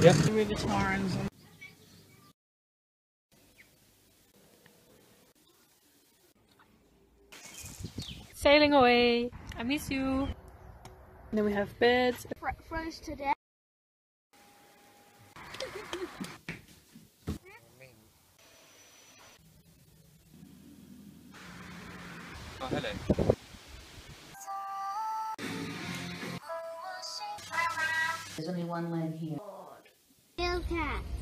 Yep. The River Sailing away. I miss you. And then we have beds. Fr- froze to death. Oh, hello. There's only one leg here. Bill cat.